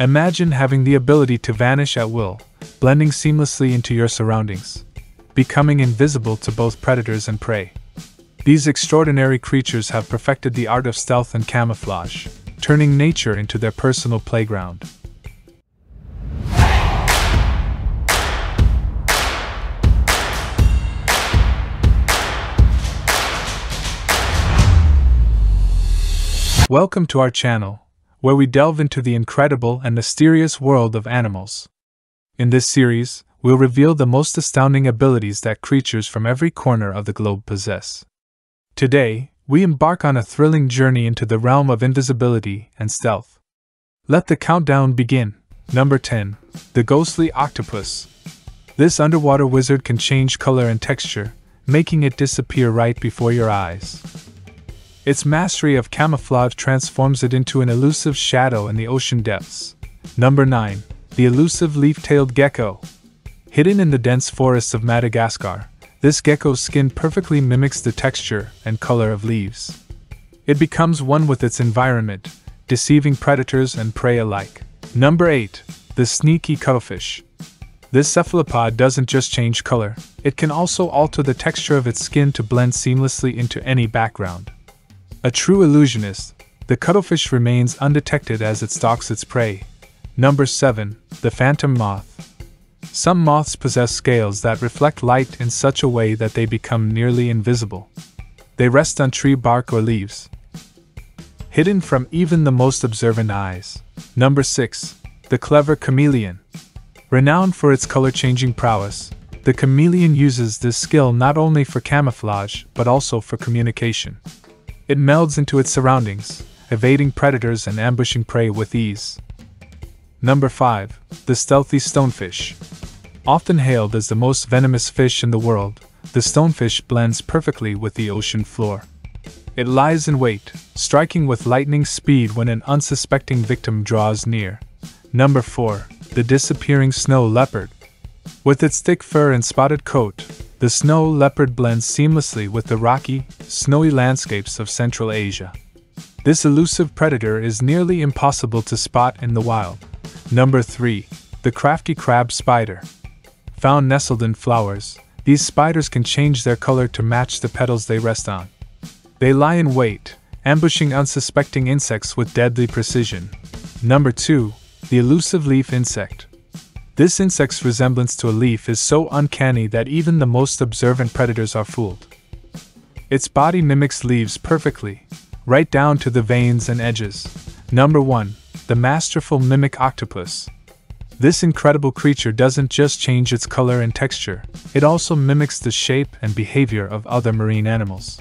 Imagine having the ability to vanish at will, blending seamlessly into your surroundings, becoming invisible to both predators and prey. These extraordinary creatures have perfected the art of stealth and camouflage, turning nature into their personal playground. Welcome to our channel, where we delve into the incredible and mysterious world of animals. In this series, we'll reveal the most astounding abilities that creatures from every corner of the globe possess. Today, we embark on a thrilling journey into the realm of invisibility and stealth. Let the countdown begin. Number 10 The Ghostly Octopus. This underwater wizard can change color and texture, making it disappear right before your eyes. Its mastery of camouflage transforms it into an elusive shadow in the ocean depths. Number 9. The elusive leaf tailed gecko. Hidden in the dense forests of Madagascar, this gecko's skin perfectly mimics the texture and color of leaves. It becomes one with its environment, deceiving predators and prey alike. Number 8. The sneaky cuttlefish. This cephalopod doesn't just change color, it can also alter the texture of its skin to blend seamlessly into any background. A true illusionist, the cuttlefish remains undetected as it stalks its prey. Number 7. The Phantom Moth. Some moths possess scales that reflect light in such a way that they become nearly invisible. They rest on tree bark or leaves, hidden from even the most observant eyes. Number 6. The Clever Chameleon. Renowned for its color changing prowess, the chameleon uses this skill not only for camouflage but also for communication. It melds into its surroundings, evading predators and ambushing prey with ease. Number 5. The Stealthy Stonefish. Often hailed as the most venomous fish in the world, the stonefish blends perfectly with the ocean floor. It lies in wait, striking with lightning speed when an unsuspecting victim draws near. Number 4. The Disappearing Snow Leopard. With its thick fur and spotted coat, the snow leopard blends seamlessly with the rocky, snowy landscapes of Central Asia. This elusive predator is nearly impossible to spot in the wild. Number 3. The crafty crab spider. Found nestled in flowers, these spiders can change their color to match the petals they rest on. They lie in wait, ambushing unsuspecting insects with deadly precision. Number 2. The elusive leaf insect. This insect's resemblance to a leaf is so uncanny that even the most observant predators are fooled. Its body mimics leaves perfectly, right down to the veins and edges. Number 1. The masterful mimic octopus. This incredible creature doesn't just change its color and texture, it also mimics the shape and behavior of other marine animals.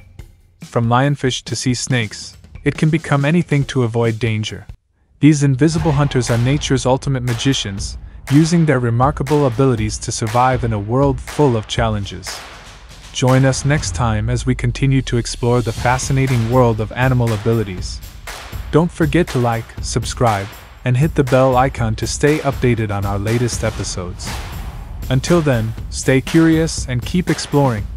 From lionfish to sea snakes, it can become anything to avoid danger. These invisible hunters are nature's ultimate magicians, using their remarkable abilities to survive in a world full of challenges. Join us next time as we continue to explore the fascinating world of animal abilities. Don't forget to like, subscribe, and hit the bell icon to stay updated on our latest episodes. Until then, stay curious and keep exploring.